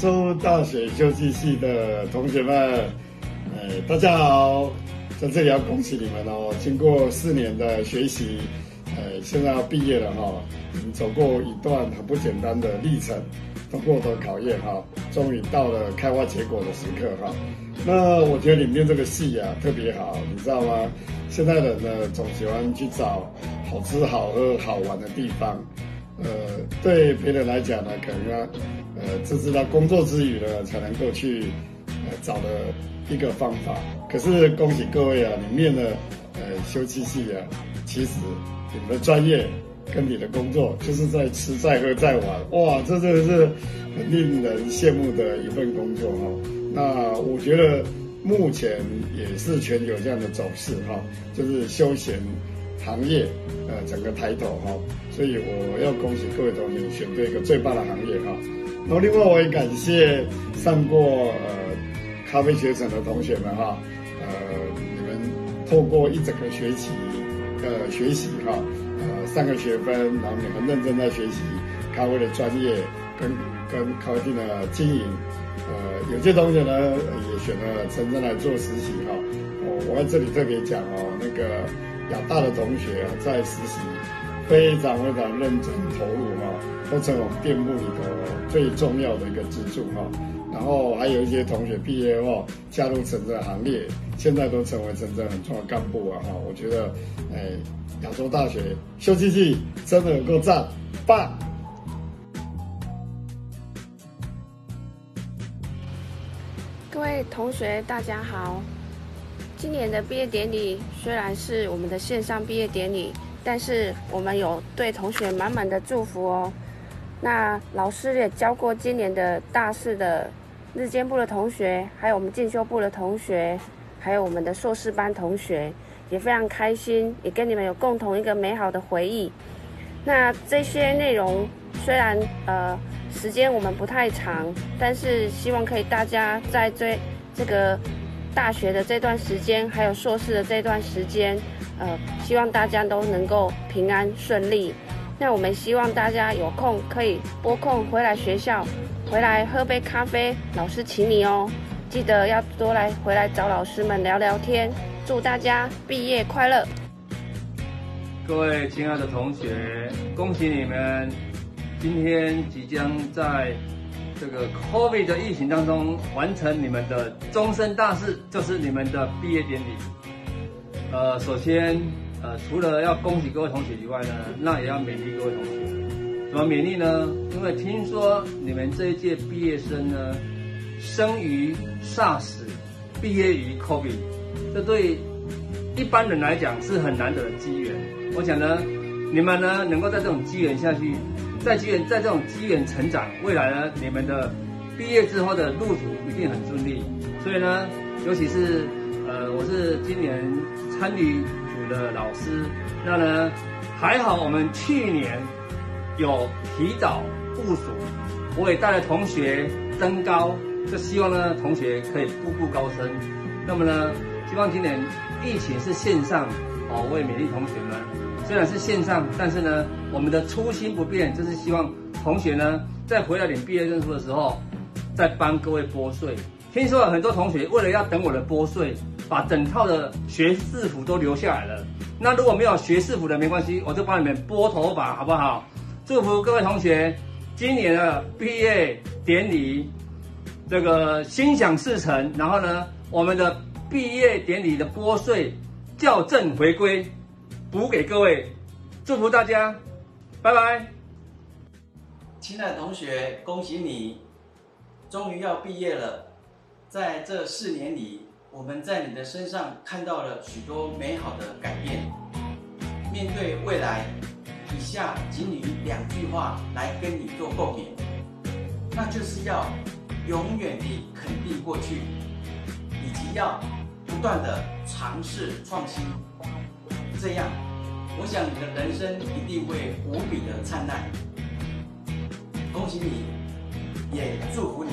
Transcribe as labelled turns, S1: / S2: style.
S1: 州大学修机系的同学们，呃，大家好，在这里要恭喜你们哦！经过四年的学习，呃，现在要毕业了哈，你走过一段很不简单的历程，都过得考验哈，终于到了开花结果的时刻哈。那我觉得里面这个系啊特别好，你知道吗？现在人呢总喜欢去找好吃、好喝、好玩的地方。呃，对别人来讲呢，可能，呃，这是他工作之余呢才能够去呃找的一个方法。可是恭喜各位啊，里面的呃修气系啊，其实你们的专业跟你的工作就是在吃、在喝、在玩，哇，这真的是很令人羡慕的一份工作哈。那我觉得目前也是全球这样的走势哈，就是休闲。行业，呃，整个抬头哈，所以我要恭喜各位同学选对一个最棒的行业哈。然后另外我也感谢上过呃咖啡学程的同学们哈，呃，你们透过一整个学期的学习哈，呃，三个学分，然后你们认真在学习咖啡的专业跟跟咖啡店的经营，呃，有些同学呢也选了真正来做实习哈。哦，我在这里特别讲哦，那个。亚大的同学啊，在实习非常非常认真投入哈，都成我们店铺里头最重要的一个支柱哈。然后还有一些同学毕业后加入城镇行列，现在都成为城镇很重要的干部啊哈。我觉得，哎，亚洲大学修机器真的有够赞，棒！
S2: 各位同学，大家好。今年的毕业典礼虽然是我们的线上毕业典礼，但是我们有对同学满满的祝福哦。那老师也教过今年的大四的日间部的同学，还有我们进修部的同学，还有我们的硕士班同学，也非常开心，也跟你们有共同一个美好的回忆。那这些内容虽然呃时间我们不太长，但是希望可以大家在追这个。大学的这段时间，还有硕士的这段时间，呃，希望大家都能够平安顺利。那我们希望大家有空可以拨空回来学校，回来喝杯咖啡，老师请你哦。记得要多来回来找老师们聊聊天。祝大家毕业快乐！
S3: 各位亲爱的同学，恭喜你们，今天即将在。这个 COVID 的疫情当中完成你们的终身大事，就是你们的毕业典礼。呃，首先，呃，除了要恭喜各位同学以外呢，那也要勉励各位同学。怎么勉励呢？因为听说你们这一届毕业生呢，生于 SARS，毕业于 COVID，这对一般人来讲是很难得的机缘。我想呢，你们呢能够在这种机缘下去。在机缘，在这种机缘成长，未来呢，你们的毕业之后的路途一定很顺利。所以呢，尤其是呃，我是今年参与组的老师，那呢还好，我们去年有提早部署，我也带了同学登高，就希望呢同学可以步步高升。那么呢，希望今年疫情是线上，哦，我也勉励同学们。虽然是线上，但是呢，我们的初心不变，就是希望同学呢，在回来领毕业证书的时候，再帮各位拨税。听说很多同学为了要等我的拨税，把整套的学士服都留下来了。那如果没有学士服的没关系，我就帮你们拨头发，好不好？祝福各位同学今年的毕业典礼，这个心想事成。然后呢，我们的毕业典礼的拨税校正回归。补给各位，祝福大家，拜拜。
S4: 亲爱的同学，恭喜你，终于要毕业了。在这四年里，我们在你的身上看到了许多美好的改变。面对未来，以下仅以两句话来跟你做共勉，那就是要永远地肯定过去，以及要不断的尝试创新。这样，我想你的人生一定会无比的灿烂。恭喜你，也祝福你。